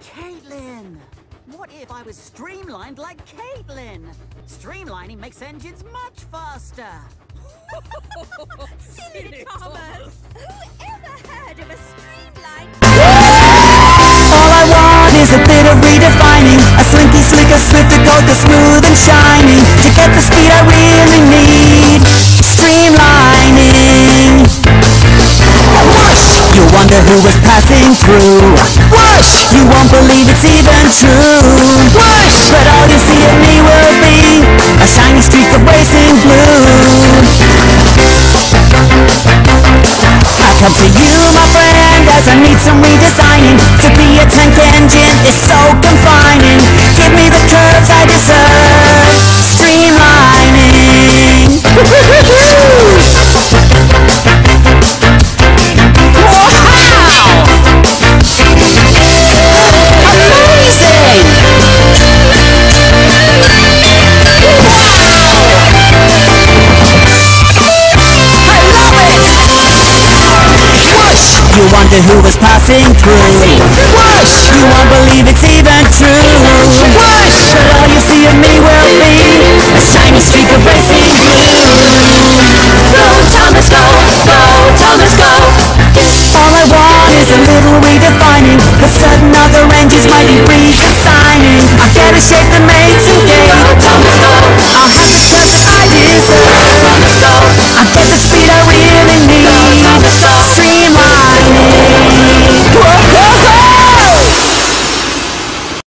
Caitlin! What if I was streamlined like Caitlin? Streamlining makes engines much faster. Silly Thomas! Whoever heard of a streamlined... All I want is a bit of redefining A slinky, slicker, swifter, golden, smooth and shiny To get the speed I who was passing through Whoosh! You won't believe it's even true Whoosh! But all you see of me will be A shiny streak of racing blue I come to you, my friend, as I need some redesigning. To be a tank engine is so Wonder who was passing through. Whoosh! You won't believe it's even true. Whoosh! But all you see of me will be a shiny streak of racing blue. Go, Thomas, go, go, Thomas, go. All I want is a little redefining, but certain other engines might